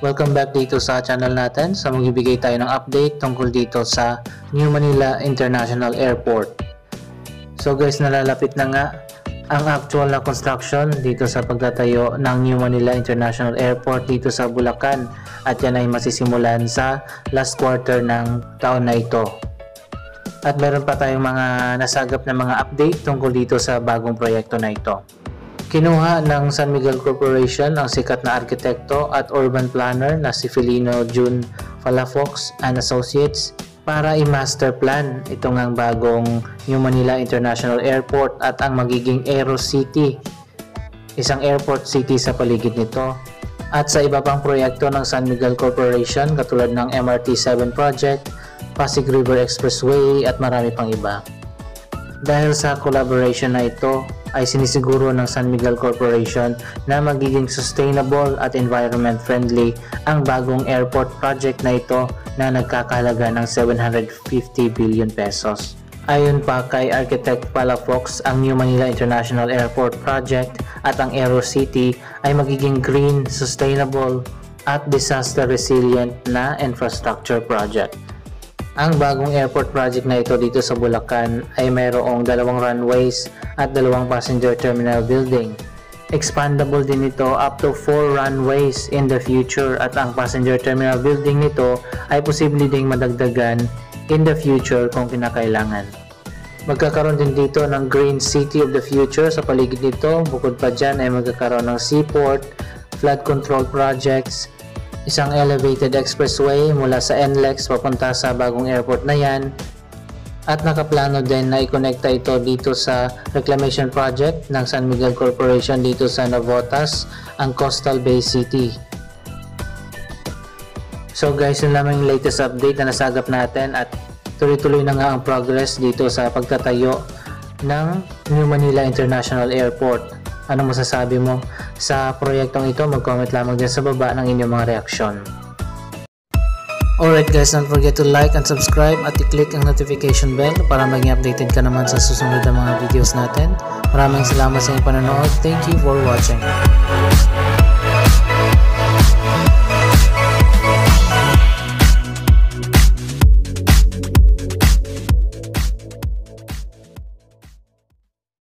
Welcome back dito sa channel natin sa magbibigay tayo ng update tungkol dito sa New Manila International Airport. So guys, nalalapit na nga ang actual na construction dito sa pagtatayo ng New Manila International Airport dito sa Bulacan at yan ay masisimulan sa last quarter ng taon na ito. At meron pa tayong mga nasagap na mga update tungkol dito sa bagong proyekto na ito. Kinuha ng San Miguel Corporation ang sikat na arkitekto at urban planner na si Filino June Falafox and Associates para i-master plan itong ang bagong New Manila International Airport at ang magiging Aero City, isang airport city sa paligid nito. At sa iba pang proyekto ng San Miguel Corporation katulad ng MRT-7 project, Pasig River Expressway at marami pang iba. Dahil sa collaboration na ito, ay sinisiguro ng San Miguel Corporation na magiging sustainable at environment friendly ang bagong airport project na ito na nagkakahalaga ng 750 billion pesos. Ayon pa kay Architect Palafox, ang New Manila International Airport Project at ang Aero City ay magiging green, sustainable at disaster resilient na infrastructure project. Ang bagong airport project na ito dito sa Bulacan ay mayroong dalawang runways at dalawang passenger terminal building. Expandable din ito up to 4 runways in the future at ang passenger terminal building nito ay posible ding madagdagan in the future kung kinakailangan. Magkakaroon din dito ng Green City of the Future sa paligid nito. Bukod pa dyan ay magkakaroon ng seaport, flood control projects, isang elevated expressway mula sa NLEX papunta sa bagong airport na yan at nakaplano din na ikonekta ito dito sa reclamation project ng San Miguel Corporation dito sa Navotas, ang Coastal Bay City. So guys, yun lamang yung latest update na nasagap natin at tuloy-tuloy na nga ang progress dito sa pagtatayo ng New Manila International Airport. Ano masasabi mo sa proyektong ito? Mag-comment lamang dyan sa baba ng inyong mga reaksyon. Alright guys, don't forget to like and subscribe at i-click ang notification bell para maging updated ka naman sa susunod na mga videos natin. Maraming salamat sa inyong panonood. Thank you for watching.